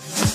Bye.